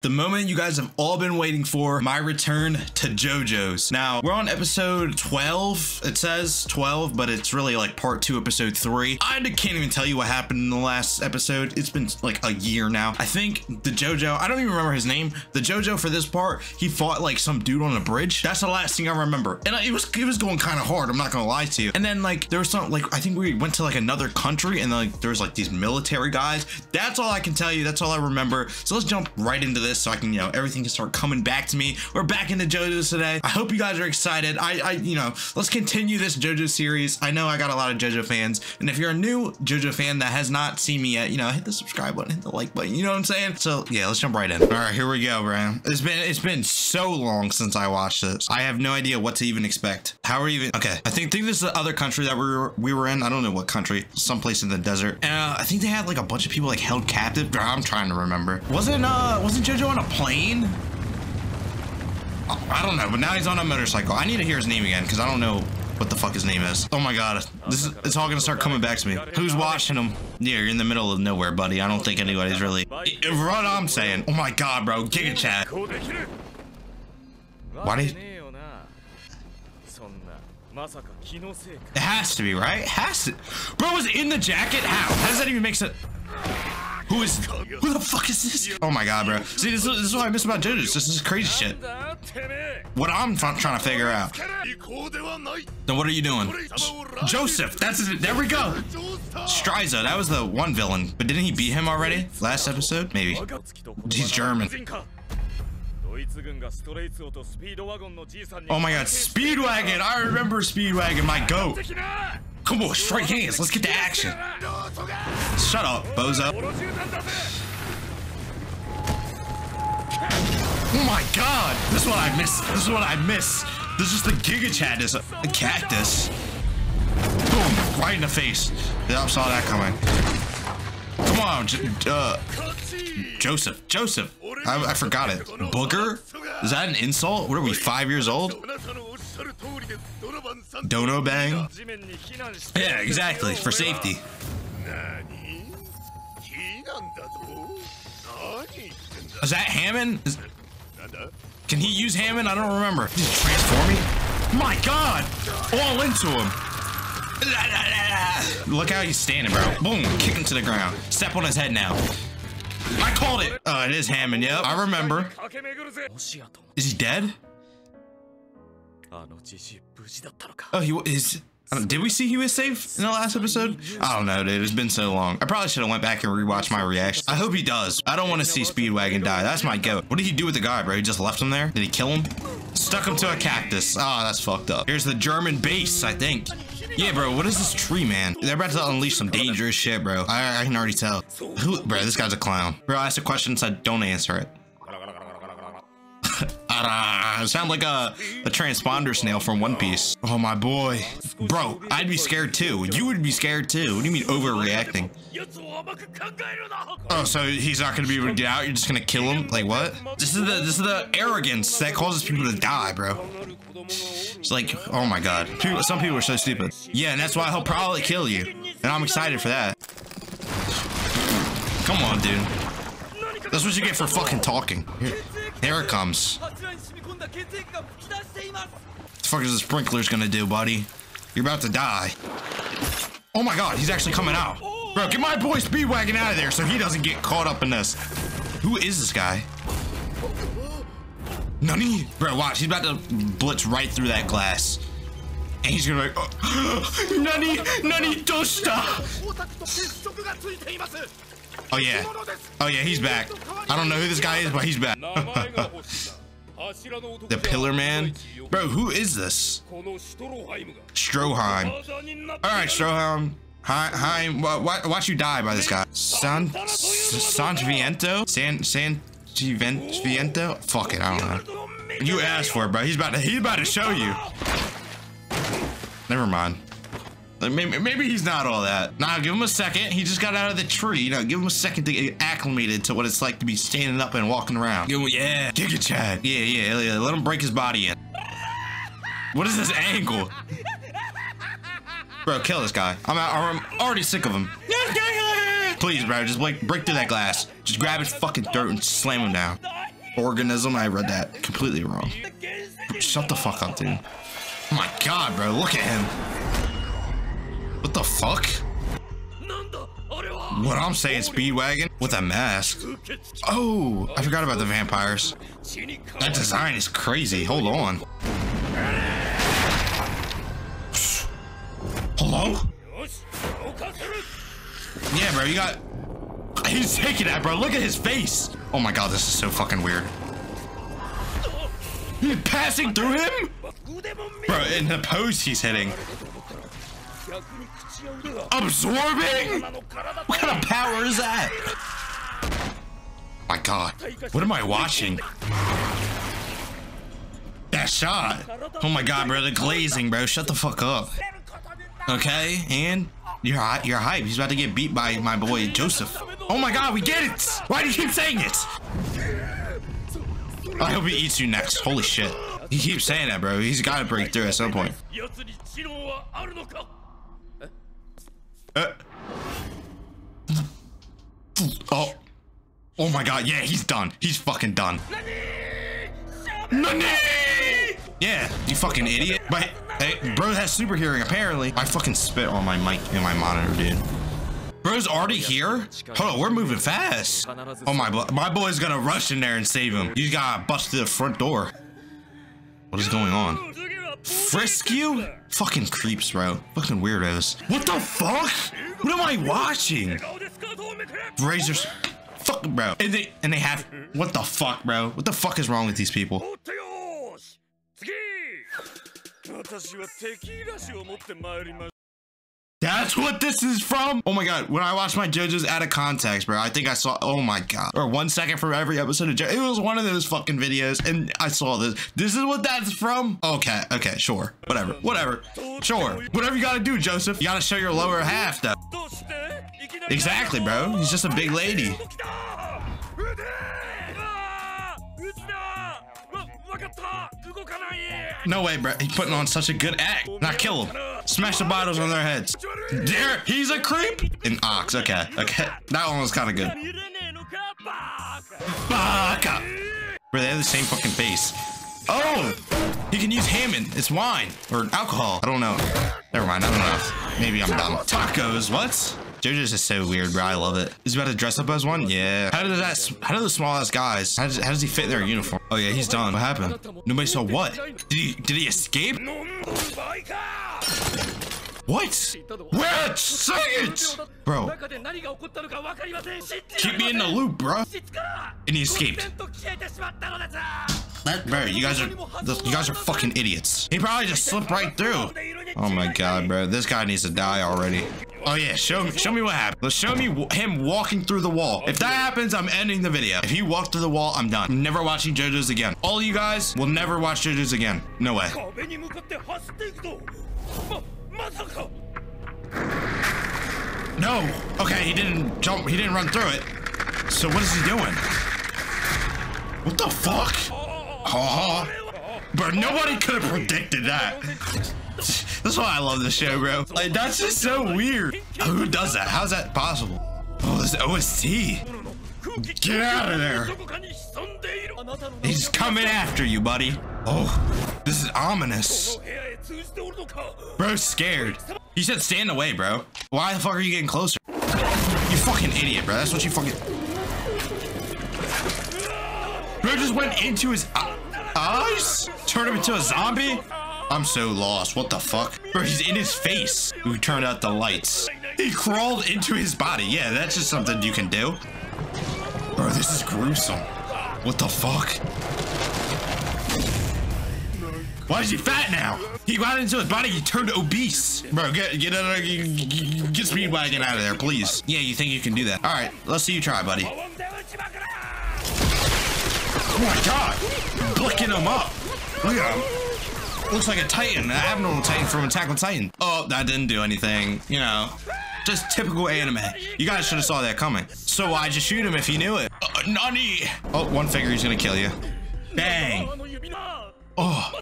The moment you guys have all been waiting for, my return to JoJo's. Now, we're on episode 12. It says 12, but it's really like part two, episode three. I can't even tell you what happened in the last episode. It's been like a year now. I think the JoJo, I don't even remember his name. The JoJo for this part, he fought like some dude on a bridge. That's the last thing I remember. And it was it was going kind of hard. I'm not gonna lie to you. And then like there was some like I think we went to like another country and like there was like these military guys. That's all I can tell you. That's all I remember. So let's jump right into this so I can, you know, everything can start coming back to me. We're back into JoJo's today. I hope you guys are excited. I, I, you know, let's continue this JoJo series. I know I got a lot of JoJo fans, and if you're a new JoJo fan that has not seen me yet, you know, hit the subscribe button, hit the like button. You know what I'm saying? So yeah, let's jump right in. All right, here we go, bro. It's been it's been so long since I watched this. I have no idea what to even expect. How are even? Okay, I think think this is the other country that we were we were in. I don't know what country. Someplace in the desert. And uh, I think they had like a bunch of people like held captive. I'm trying to remember. Wasn't uh wasn't JoJo on a plane? Oh, I don't know, but now he's on a motorcycle. I need to hear his name again because I don't know what the fuck his name is. Oh my god, this is it's all gonna start coming back to me. Who's watching him? Yeah, you're in the middle of nowhere, buddy. I don't think anybody's really. What I'm saying. Oh my god, bro, Giga Chad. Why did? It has to be right. It has to. Bro was in the jacket. How? How does that even make sense? Who is? Who the fuck is this? Oh my god, bro. See, this, this is what I miss about JoJo's. This is crazy shit. What I'm trying to figure out. Then what are you doing? Joseph. That's it. There we go. Straizo. That was the one villain. But didn't he beat him already? Last episode? Maybe. He's German. Oh my god, Speedwagon! I remember Speedwagon, my goat! Come on, straight hands, let's get to action! Shut up, bozo. Oh my god! This is what I miss. This is what I miss. This is the Giga Chad is a, a cactus. Boom! Right in the face. Yeah, I saw that coming. Come on, uh, Joseph. Joseph. I, I forgot it. Booger? Is that an insult? What are we, five years old? Dono bang? Yeah, exactly. For safety. Is that Hamon? Is, can he use Hamon? I don't remember. He's transforming? My god! All into him. Look how he's standing, bro. Boom, kick him to the ground. Step on his head now. I called it. Oh, it is Hamon. Yep, I remember. Is he dead? Oh, he is. Uh, did we see he was safe in the last episode? I don't know, dude. It's been so long. I probably should have went back and rewatched my reaction. I hope he does. I don't want to see Speedwagon die. That's my goat. What did he do with the guy, bro? He just left him there? Did he kill him? Stuck him to a cactus. Oh, that's fucked up. Here's the German base, I think. Yeah, bro, what is this tree, man? They're about to unleash some dangerous shit, bro. I, I can already tell. Who, bro, this guy's a clown. Bro, I asked a question, said don't answer it. Sound like a, a transponder snail from One Piece. Oh, my boy. Bro, I'd be scared too. You would be scared too. What do you mean overreacting? Oh, so he's not gonna be able to get out? You're just gonna kill him? Like what? This is the this is the arrogance that causes people to die, bro. It's like, oh my god. People, some people are so stupid. Yeah, and that's why he'll probably kill you. And I'm excited for that. Come on, dude. That's what you get for fucking talking. Here, here it comes. What the fuck is the sprinklers gonna do, buddy? You're about to die. Oh my god, he's actually coming out. Bro, get my boy Speedwagon out of there so he doesn't get caught up in this. Who is this guy? Nani? Bro, watch. He's about to blitz right through that glass. And he's gonna be like, oh, Nani, Nani Dosta. Oh, yeah. Oh, yeah, he's back. I don't know who this guy is, but he's back. the Pillar Man? Bro, who is this? Stroheim. All right, Stroheim. Hi, hi, watch you die by this guy. San, San Viento? San, San, Viento? Fuck it, I don't know. You asked for it, bro. He's about to, he's about to show you. Never mind. Maybe, maybe he's not all that. Nah, give him a second. He just got out of the tree. You know, give him a second to get acclimated to what it's like to be standing up and walking around. Give him, yeah, Giga Chad. Yeah, yeah, yeah. Let him break his body in. What is this angle? Bro, kill this guy. I'm, out, I'm already sick of him. Please, bro, just break, break through that glass. Just grab his fucking throat and slam him down. organism. I read that completely wrong. Shut the fuck up, dude. Oh my god, bro. Look at him. What the fuck? What I'm saying, Speedwagon with a mask. Oh, I forgot about the vampires. That design is crazy. Hold on. Hello? Yeah, bro, you got... He's taking that, bro. Look at his face. Oh my god, this is so fucking weird. You're passing through him? Bro, in the pose he's hitting. Absorbing? What kind of power is that? My god. What am I watching? That shot. Oh my god, bro. The glazing, bro. Shut the fuck up. Okay, and you're you're hype. He's about to get beat by my boy Joseph. Oh my god, we get it! Why do you keep saying it? I hope he eats you next. Holy shit. He keeps saying that, bro. He's got to break through at some point. Uh. Oh. Oh my god, yeah, he's done. He's fucking done. Nani? Yeah, you fucking idiot. But hey, bro has super hearing apparently. I fucking spit on my mic and my monitor, dude. Bro's already here? Hold on, we're moving fast. Oh my, my boy's gonna rush in there and save him. You gotta bust through the front door. What is going on? Frisk you? Fucking creeps, bro. Fucking weirdos. What the fuck? What am I watching? Razors. Fuck, bro. And they and they have. What the fuck, bro? What the fuck is wrong with these people? That's what this is from? Oh my god, when I watched my JoJo's out of context, bro, I think I saw, oh my god. Or one second for every episode of JoJo. It was one of those fucking videos, and I saw this. This is what that's from? Okay, okay, sure. Whatever, whatever. Sure. Whatever you gotta do, Joseph. You gotta show your lower half, though. Exactly, bro. He's just a big lady. No way, bro. He's putting on such a good act. Not kill him. Smash the bottles on their heads. There, he's a creep. An ox. Okay, okay. That one was kind of good. Baka. Bro, they have the same fucking face. Oh, he can use Hamon. It's wine or alcohol. I don't know. Never mind. I don't know. Maybe I'm dumb. Tacos. What? JoJo's is so weird, bro. I love it. Is he about to dress up as one? Yeah. How does that? How do the smallest guys? How does, how does he fit their uniform? Oh yeah, he's done. What happened? Nobody saw what? Did he? Did he escape? What? Where? Say it, bro. Keep me in the loop, bro. And he escaped. That, bro, you guys are you guys are fucking idiots. He probably just slipped right through. Oh my god, bro. This guy needs to die already. Oh yeah, show me show me what happened. Let's show me him walking through the wall. If that happens, I'm ending the video. If he walked through the wall, I'm done. I'm never watching JoJo's again. All you guys will never watch JoJo's again. No way. No. Okay, he didn't jump. He didn't run through it. So what is he doing? What the fuck? Oh, but nobody could have predicted that. That's why I love this show, bro. Like, that's just so weird. Who does that? How's that possible? Oh, this OST. Get out of there. He's coming after you, buddy. Oh, this is ominous. Bro's scared. He said stand away, bro. Why the fuck are you getting closer? You fucking idiot, bro. That's what you fucking... Bro just went into his eyes? Turned him into a zombie? I'm so lost. What the fuck? Bro, he's in his face. We turned out the lights? He crawled into his body. Yeah, that's just something you can do. Bro, this is gruesome. What the fuck? Why is he fat now? He got into his body, he turned obese. Bro, get get out of there, get Speedwagon out of there, please. Yeah, you think you can do that. All right, let's see you try, buddy. Oh my god! Blicking him up. Look at him. Looks like a Titan, an abnormal Titan from Attack on Titan. Oh, that didn't do anything. You know, just typical anime. You guys should have saw that coming. So why'd you shoot him if you knew it? Uh, Nani! Oh, one finger, he's gonna kill you. Bang! Oh.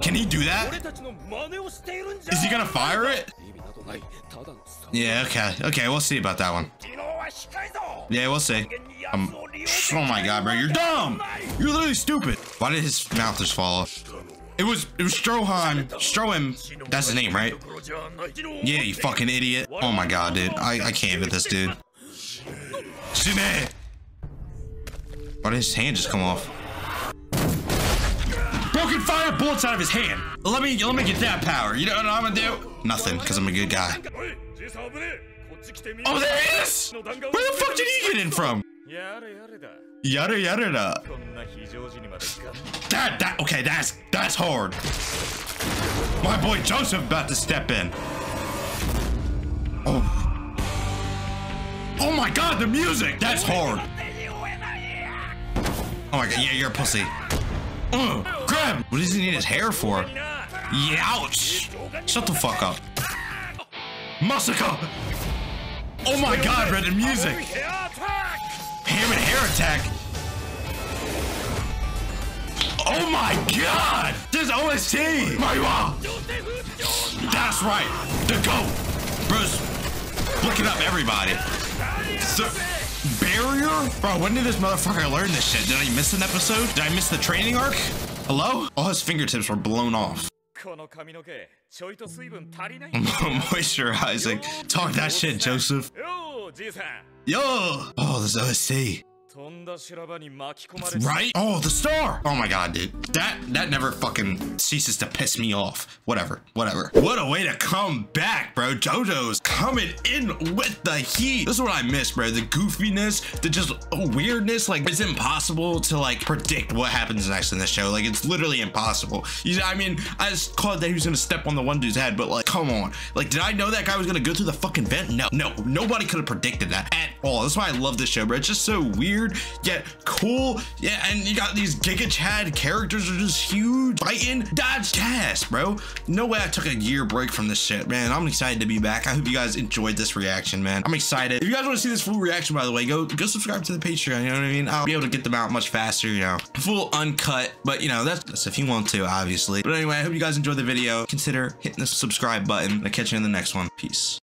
Can he do that? Is he gonna fire it? Yeah, okay. Okay, we'll see about that one. Yeah, we'll see. Um, oh my god, bro, you're dumb! You're literally stupid. Why did his mouth just fall off? It was it was Stroheim. Stroheim. That's his name, right? Yeah, you fucking idiot. Oh my god, dude. I, I can't with this dude. Shine! Why did his hand just come off? Broken fire bullets out of his hand. Let me let me get that power. You know what I'm gonna do? Nothing, because I'm a good guy. Oh, there! Where the fuck did he get in from? Yada yada da. That that okay, that's that's hard. My boy Joseph about to step in. Oh. Oh my god, the music! That's hard. Oh my god, yeah, you're a pussy. Uh, grab! What does he need his hair for? Ouch! Shut the fuck up. Masaka! Oh my god, the music! Ham and hair attack! Oh my god! There's OST! Maiwa! That's right! The GOAT! Bruce, look it up everybody. So, barrier? Bro, when did this motherfucker learn this shit? Did I miss an episode? Did I miss the training arc? Hello? All his fingertips were blown off. Moisturizing. Talk that shit, Joseph. Yo! Oh, this OST. Right? Oh, the star! Oh my god, dude. That that never fucking ceases to piss me off. Whatever, whatever. What a way to come back, bro. JoJo's coming in with the heat. This is what I miss, bro. The goofiness, the just oh, weirdness. Like, it's impossible to like predict what happens next in the show. Like, it's literally impossible. You, know, I mean, I just called that he was gonna step on the one dude's head, but like, come on. Like, did I know that guy was gonna go through the fucking vent? No, no. Nobody could have predicted that at all. That's why I love this show, bro. It's just so weird yet cool. Yeah, and you got these Giga Chad characters are just huge. Fighting, dodge, gas, bro. No way I took a year break from this shit, man. I'm excited to be back. I hope you guys enjoyed this reaction, man. I'm excited. If you guys want to see this full reaction, by the way, go go subscribe to the Patreon. You know what I mean? I'll be able to get them out much faster, you know, full uncut. But you know, that's, that's if you want to, obviously. But anyway, I hope you guys enjoyed the video. Consider hitting the subscribe button. I'll catch you in the next one. Peace.